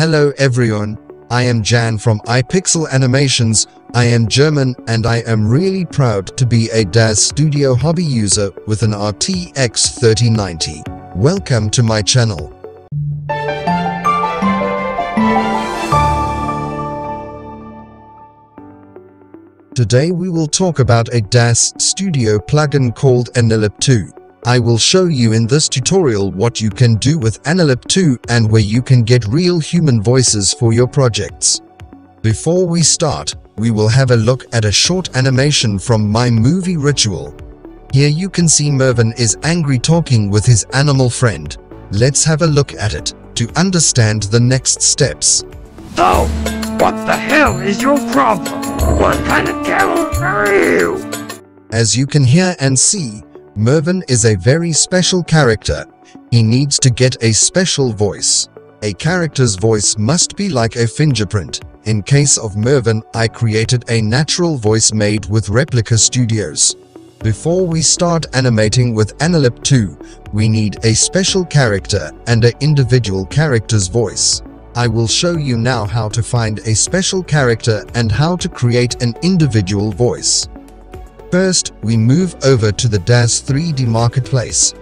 Hello everyone, I am Jan from iPixel Animations. I am German and I am really proud to be a DAZ Studio hobby user with an RTX 3090. Welcome to my channel. Today we will talk about a DAZ Studio plugin called Anilip 2. I will show you in this tutorial what you can do with Anilip 2 and where you can get real human voices for your projects. Before we start, we will have a look at a short animation from my movie Ritual. Here you can see Mervin is angry talking with his animal friend. Let's have a look at it to understand the next steps. So, what the hell is your problem? What kind of camel are you? As you can hear and see, Mervin is a very special character. He needs to get a special voice. A character's voice must be like a fingerprint. In case of Mervin, I created a natural voice made with Replica Studios. Before we start animating with Anilip 2, we need a special character and an individual character's voice. I will show you now how to find a special character and how to create an individual voice. First, we move over to the DAZ 3D Marketplace,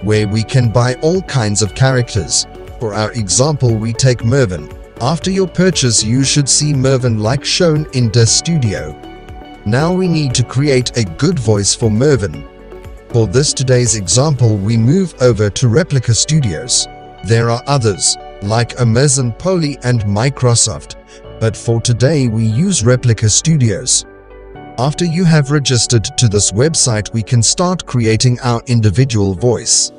where we can buy all kinds of characters. For our example, we take Mervin. After your purchase, you should see Mervin like shown in DAZ Studio. Now we need to create a good voice for Mervin. For this today's example, we move over to Replica Studios. There are others, like Amazon Polly and Microsoft, but for today we use Replica Studios. After you have registered to this website, we can start creating our individual voice.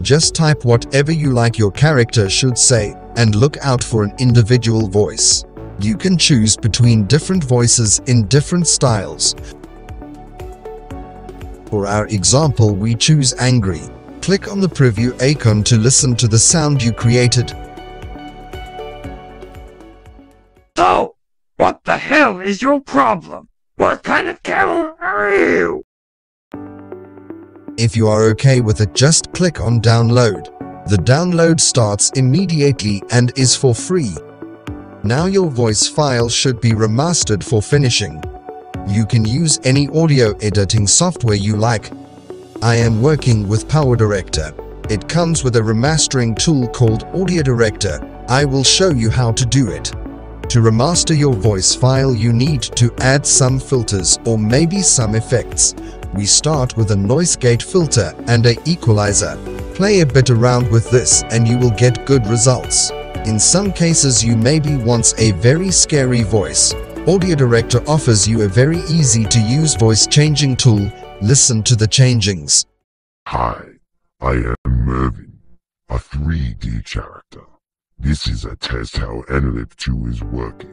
Just type whatever you like your character should say and look out for an individual voice. You can choose between different voices in different styles. For our example, we choose angry. Click on the preview icon to listen to the sound you created. Hell is your problem? What kind of camel are you? If you are okay with it, just click on download. The download starts immediately and is for free. Now your voice file should be remastered for finishing. You can use any audio editing software you like. I am working with Power Director. It comes with a remastering tool called Audio Director. I will show you how to do it. To remaster your voice file, you need to add some filters or maybe some effects. We start with a noise gate filter and a equalizer. Play a bit around with this and you will get good results. In some cases, you maybe wants a very scary voice. Audio Director offers you a very easy to use voice changing tool. Listen to the changings. Hi, I am Mervin, a 3D character. This is a test how Anilip 2 is working.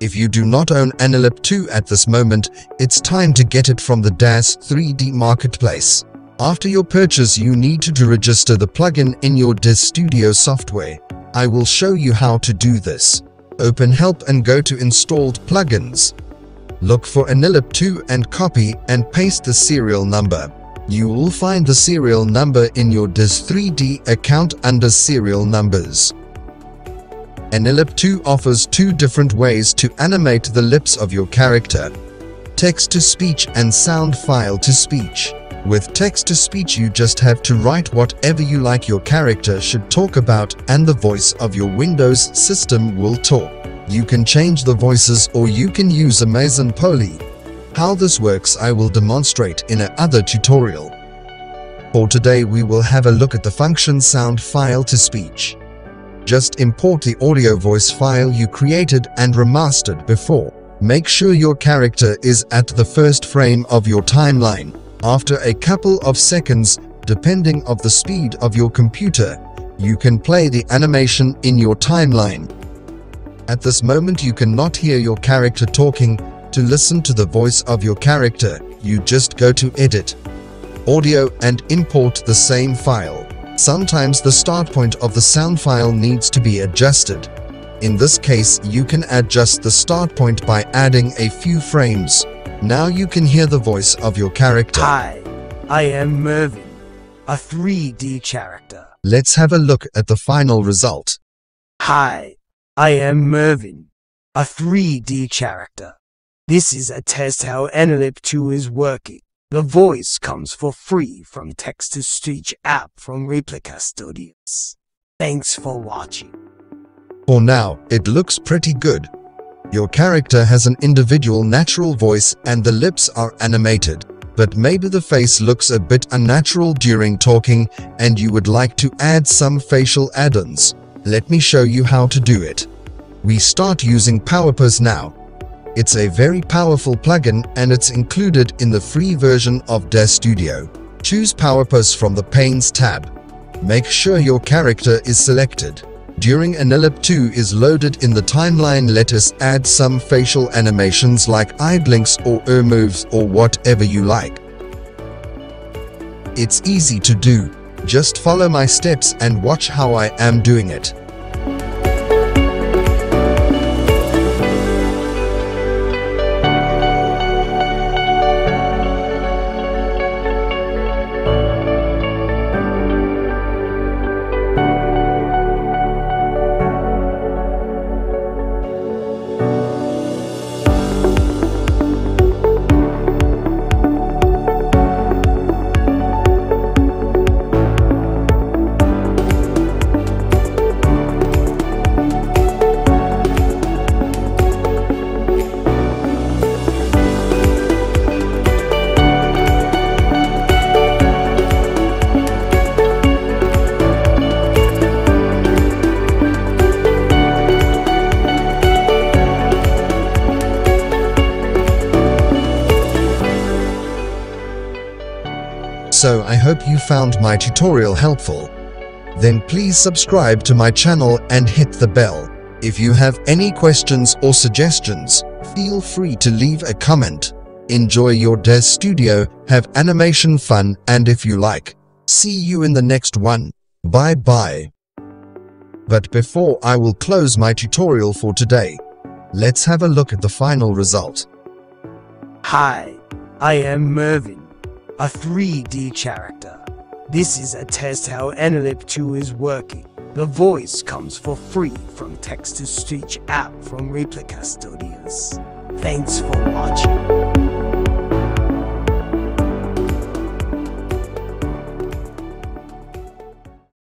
If you do not own Anilip 2 at this moment, it's time to get it from the DAZ 3D Marketplace. After your purchase, you need to register the plugin in your DAZ Studio software. I will show you how to do this. Open Help and go to Installed Plugins. Look for Anilip 2 and copy and paste the serial number. You will find the serial number in your DAZ 3D account under Serial Numbers. Anilip 2 offers two different ways to animate the lips of your character. Text-to-speech and sound file-to-speech. With text-to-speech you just have to write whatever you like your character should talk about and the voice of your Windows system will talk. You can change the voices or you can use Amazon Polly. How this works I will demonstrate in another tutorial. For today we will have a look at the function sound file to speech. Just import the audio voice file you created and remastered before. Make sure your character is at the first frame of your timeline. After a couple of seconds, depending of the speed of your computer, you can play the animation in your timeline. At this moment you cannot hear your character talking. To listen to the voice of your character, you just go to Edit, Audio and import the same file. Sometimes the start point of the sound file needs to be adjusted. In this case, you can adjust the start point by adding a few frames. Now you can hear the voice of your character. Hi, I am Mervin, a 3D character. Let's have a look at the final result. Hi, I am Mervin, a 3D character. This is a test how Anilip 2 is working. The voice comes for free from text-to-speech app from Replica Studios. Thanks for watching. For now, it looks pretty good. Your character has an individual natural voice and the lips are animated, but maybe the face looks a bit unnatural during talking and you would like to add some facial add-ons. Let me show you how to do it. We start using PowerPose now. It's a very powerful plugin and it's included in the free version of DAZ Studio. Choose PowerPose from the Panes tab. Make sure your character is selected. During Anilip 2 is loaded in the timeline let us add some facial animations like eye blinks or ear moves or whatever you like. It's easy to do. Just follow my steps and watch how I am doing it. So I hope you found my tutorial helpful. Then please subscribe to my channel and hit the bell. If you have any questions or suggestions, feel free to leave a comment. Enjoy your DAZ Studio, have animation fun and if you like, see you in the next one. Bye bye. But before I will close my tutorial for today, let's have a look at the final result. Hi, I am Mervin, a 3D character. This is a test how Anilip 2 is working. The voice comes for free from text-to-speech app from Replica Studios. Thanks for watching.